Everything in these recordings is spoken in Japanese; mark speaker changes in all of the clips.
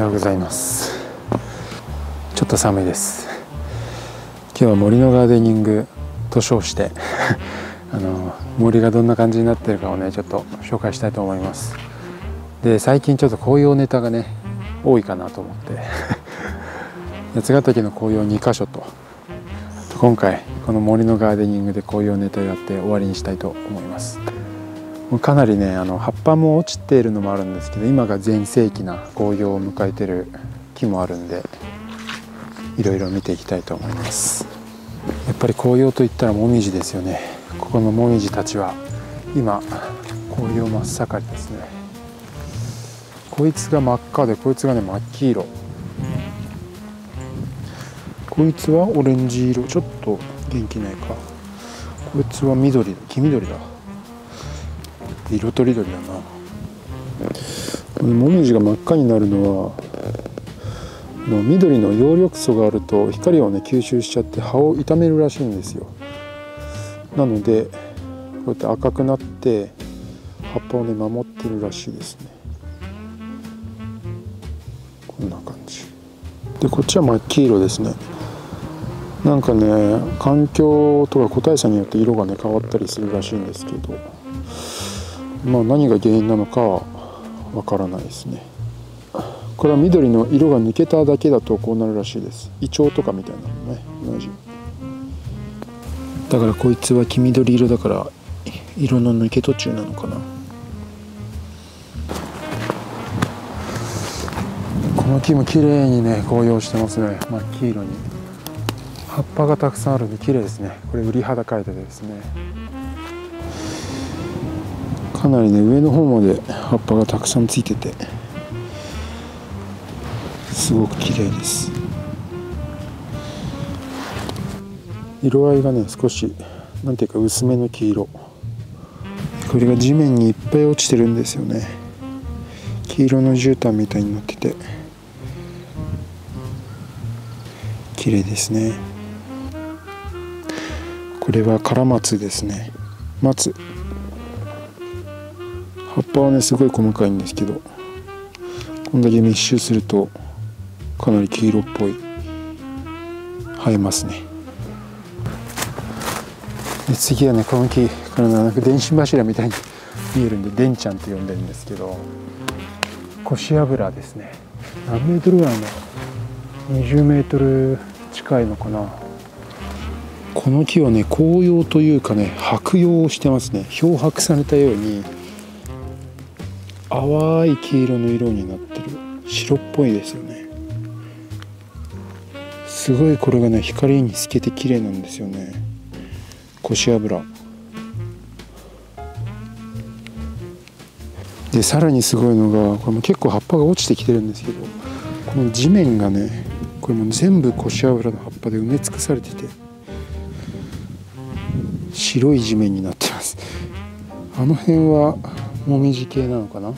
Speaker 1: はようございます。ちょっと寒いです。今日は森のガーデニングと称して あの森がどんな感じになってるかをねちょっと紹介したいと思います。で最近ちょっと紅葉ネタがね多いかなと思って。八ヶ岳の紅葉2箇所と。今回この森のガーデニングで紅葉ネタやって終わりにしたいと思います。かなりねあの葉っぱも落ちているのもあるんですけど今が全盛期な紅葉を迎えてる木もあるんでいろいろ見ていきたいと思います。やっぱり紅葉といったらもみじですよね。ここのもみじたちは今紅葉真っ盛りですね。こいつが真っ赤でこいつがね真っ黄色。こいつはオレンジ色。ちょっと元気ないか。こいつは緑黄緑だ。色とりどりだな。もみじが真っ赤になるのはの緑の葉緑素があると光をね吸収しちゃって葉を傷めるらしいんですよ。なのでこうやって赤くなって葉っぱをね守ってるらしいですね。こんな感じ。でこっちは真っ黄色ですね。なんかね環境とか個体差によって色がね変わったりするらしいんですけど。まあ何が原因なのかはわからないですね。これは緑の色が抜けただけだとこうなるらしいです。イチョウとかみたいなのね。同じ。だからこいつは黄緑色だから色の抜け途中なのかな。この木も綺麗にね紅葉してますね。真っ黄色に。葉っぱがたくさんあるんで綺麗ですね。これ売り肌描いてですね。かなりね上の方まで葉っぱがたくさんついててすごく綺麗です。色合いがね少しなんていうか薄めの黄色。これが地面にいっぱい落ちてるんですよね。黄色の絨毯みたいになってて綺麗ですね。これはカラマツですね。松葉っぱはねすごい細かいんですけどこんだけ密集するとかなり黄色っぽい生えますね。で次はねこの木これなんか電信柱みたいに 見えるんで電ちゃんって呼んでるんですけど腰油ですね。何メートルぐらいの20メートル近いのかな。この木はね紅葉というかね白葉をしてますね。漂白されたように淡い黄色の色になってる。白っぽいですよね。すごいこれがね光に透けて綺麗なんですよね。腰油。でさらにすごいのがこれも結構葉っぱが落ちてきてるんですけどこの地面がねこれも全部腰油の葉っぱで埋め尽くされてて白い地面になってます。あの辺はもみじ系なのかな？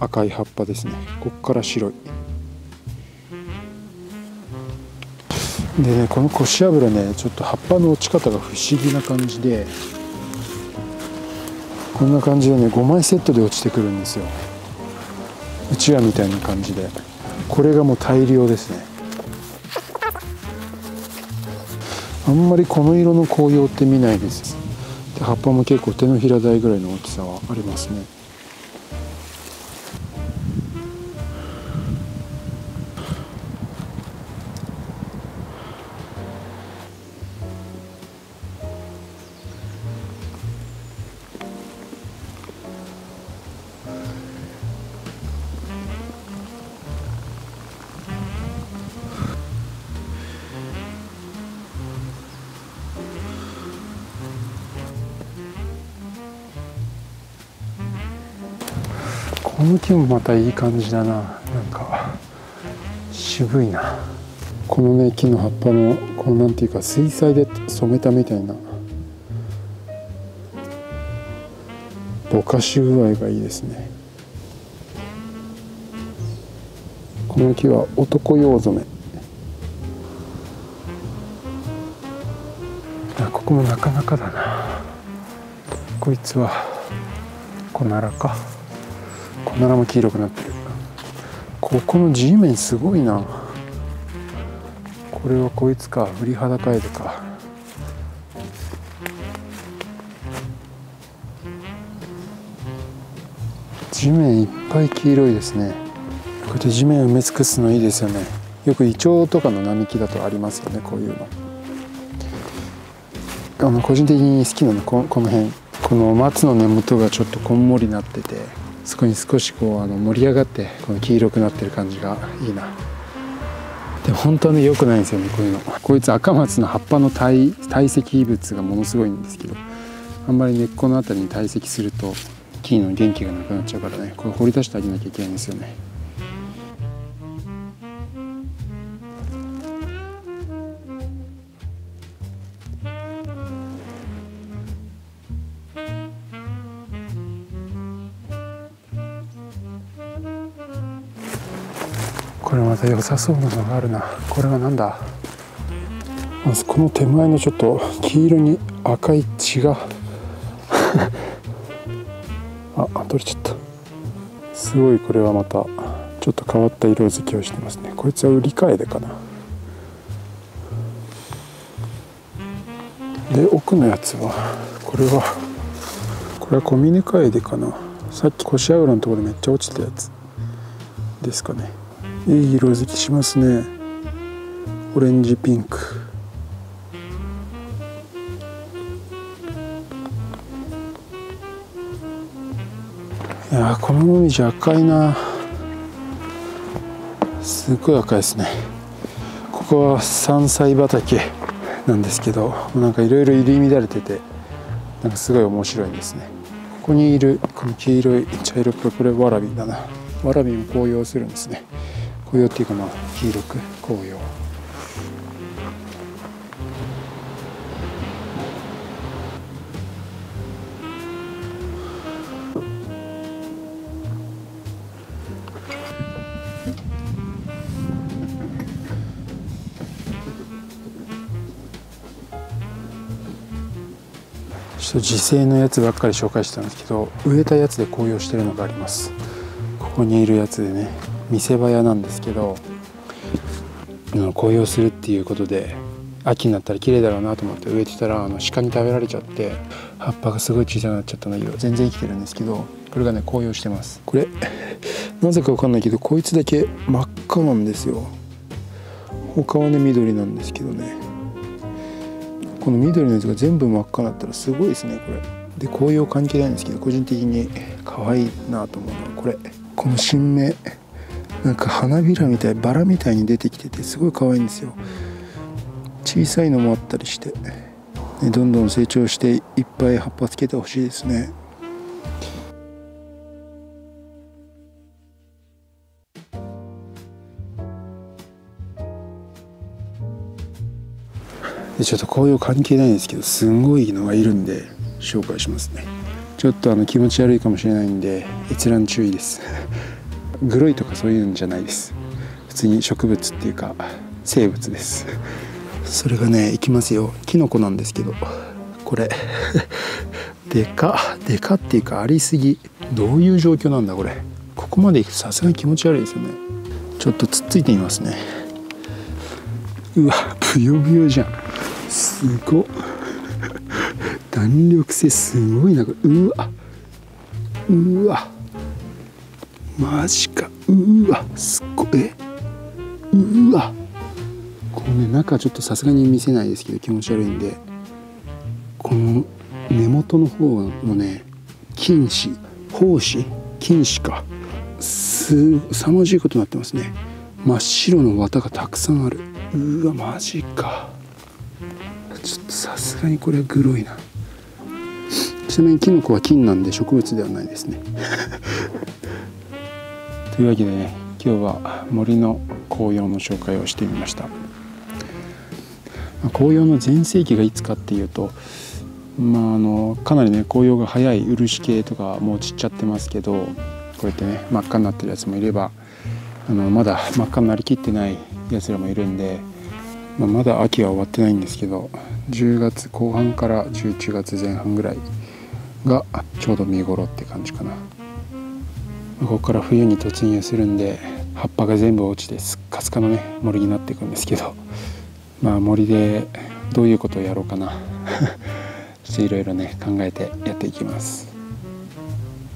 Speaker 1: 赤い葉っぱですね。こっから白い。でねこの腰油ねちょっと葉っぱの落ち方が不思議な感じでこんな感じでね5枚セットで落ちてくるんですよ。うちわみたいな感じで。これがもう大量ですね。あんまりこの色の紅葉って見ないです。葉っぱも結構手のひら大ぐらいの大きさはありますね。この木もまたいい感じだな。なんか渋いな。このね木の葉っぱのこのなんていうか水彩で染めたみたいな。ぼかし具合がいいですね。この木は男用染め。あここもなかなかだな。こいつはコナラか。コナラも黄色くなってる。ここの地面すごいな。これはこいつか。振り肌カエデか。地面いっぱい黄色いですね。こうやって地面埋め尽くすのいいですよね。よくイチョウとかの並木だとありますよね。こういうの。あの個人的に好きなのここの辺。この松の根元がちょっとこんもりなってて。そこに少しこうあの盛り上がってこの黄色くなってる感じがいいな。で本当に良くないんですよねこういうの。こいつ赤松の葉っぱの堆堆積物がものすごいんですけどあんまり根っこの辺りに堆積すると木の元気がなくなっちゃうからねこれ掘り出してあげなきゃいけないんですよね。これまた良さそうなのがあるな。これは何だ？まずこの手前のちょっと黄色に赤い血が。あ取れちゃった。すごいこれはまたちょっと変わった色づきをしてますね。こいつは売り買いでかな。で奥のやつは？これはこれはコミネカエデかな。さっき腰油のところでめっちゃ落ちたやつですかね。いい色づきしますね。オレンジピンク。いやこの紅葉赤いな。すごい赤いですね。ここは山菜畑なんですけどなんかいろいろ入り乱れててなんかすごい面白いですね。ここにいるこの黄色い茶色っぽいこれわらびだな。わらびも紅葉するんですね。紅葉っていうかまあ黄色く紅葉。ちょっと自生のやつばっかり紹介したんですけど植えたやつで紅葉してるのがあります。ここにいるやつでね。見せ場屋なんですけど紅葉するっていうことで秋になったら綺麗だろうなと思って植えてたらあの鹿に食べられちゃって葉っぱがすごい小さくなっちゃったのよ全然生きてるんですけどこれがね紅葉してます。これなぜかわかんないけどこいつだけ真っ赤なんですよ。他はね緑なんですけどね。この緑のやつが全部真っ赤になったらすごいですねこれ。で紅葉関係ないんですけど個人的に可愛いなと思うのはこれ。この新芽。なんか花びらみたいバラみたいに出てきててすごい可愛いんですよ。小さいのもあったりして、どんどん成長していっぱい葉っぱつけてほしいですね。ちょっと紅葉関係ないんですけどすんごいのがいるんで紹介しますね。ちょっとあの気持ち悪いかもしれないんで閲覧注意です。グロいとかそういうんじゃないです。普通に植物っていうか生物です。それがねいきますよ。キノコなんですけどこれ。でかでかっていうかありすぎ。どういう状況なんだこれ。ここまでいくとさすがに気持ち悪いですよね。ちょっとつっついてみますね。うわブヨブヨじゃん。すごっ。弾力性すごいなこれ。うわ。うわ。マジか。うわすっごい。うわ。このね中ちょっとさすがに見せないですけど気持ち悪いんで。この根元の方のね菌糸胞子菌糸か。すさまじいことになってますね。真っ白の綿がたくさんある。うわマジか。ちょっとさすがにこれはグロいな。ちなみにキノコは菌なんで植物ではないですね。というわけでね今日は森の紅葉の紹介をしてみました。紅葉の全盛期がいつかっていうとまああのかなりね紅葉が早い漆系とかもう散っちゃってますけどこうやってね真っ赤になってるやつもいればあのまだ真っ赤になりきってないやつらもいるんで、まあ、まだ秋は終わってないんですけど10月後半から11月前半ぐらいがちょうど見頃って感じかな。ここから冬に突入するんで葉っぱが全部落ちてスッカスカのね森になっていくんですけど まあ森でどういうことをやろうかな。していろいろね考えてやっていきます。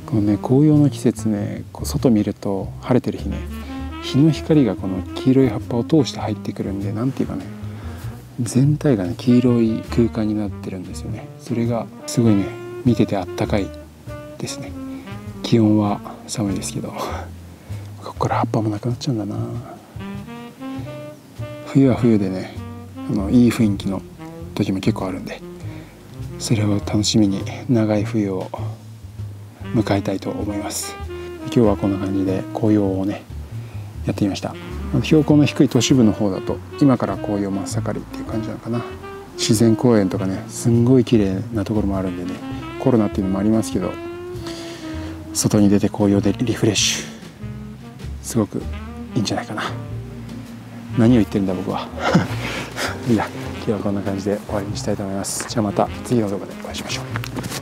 Speaker 1: このね紅葉の季節ねこう外見ると晴れてる日ね日の光がこの黄色い葉っぱを通して入ってくるんで何ていうかね全体がね黄色い空間になってるんですよね。それがすごいね見ててあったかいですね。気温は寒いですけどここから葉っぱもなくなっちゃうんだな。冬は冬でねあのいい雰囲気の時も結構あるんでそれを楽しみに長い冬を迎えたいと思います。今日はこんな感じで紅葉をねやってみました。標高の低い都市部の方だと今から紅葉真っ盛りっていう感じなのかな。自然公園とかねすんごい綺麗なところもあるんでねコロナっていうのもありますけど外に出て紅葉でリフレッシュ。すごくいいんじゃないかな。何を言ってるんだ僕は。いや今日はこんな感じで終わりにしたいと思います。じゃあまた次の動画でお会いしましょう。